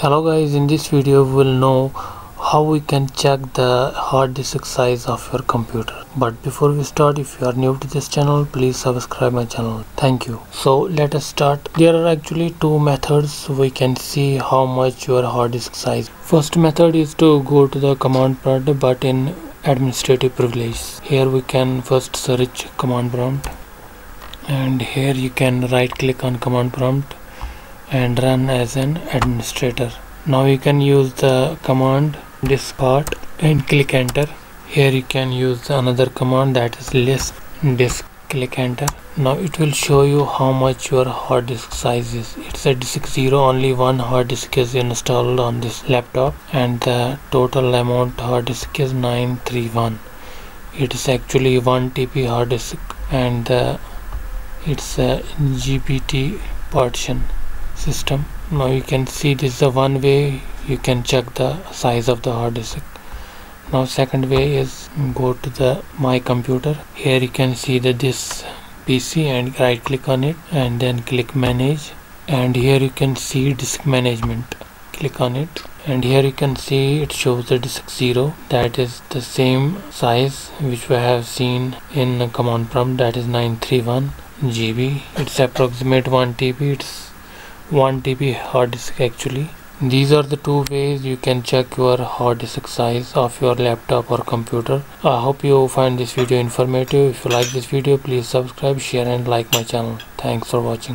hello guys in this video we will know how we can check the hard disk size of your computer. But before we start if you are new to this channel please subscribe my channel. Thank you. So let us start. There are actually two methods we can see how much your hard disk size. First method is to go to the command prompt but in administrative privilege. Here we can first search command prompt. And here you can right click on command prompt and run as an administrator. Now you can use the command diskpart and click enter. Here you can use another command that is list disk. Click enter. Now it will show you how much your hard disk size is. It's a disk 0 only one hard disk is installed on this laptop and the total amount hard disk is 931 it is actually 1 TB hard disk and uh, it's a GPT partition system. Now you can see this is the one way you can check the size of the hard disk. Now second way is go to the my computer. Here you can see that this PC and right click on it and then click manage. And here you can see disk management. Click on it. And here you can see it shows the disk 0 that is the same size which we have seen in command prompt. That is 931 GB it's approximate 1 TB it's 1 TB hard disk actually. These are the two ways you can check your hard disk size of your laptop or computer. I hope you find this video informative. If you like this video please subscribe share and like my channel. Thanks for watching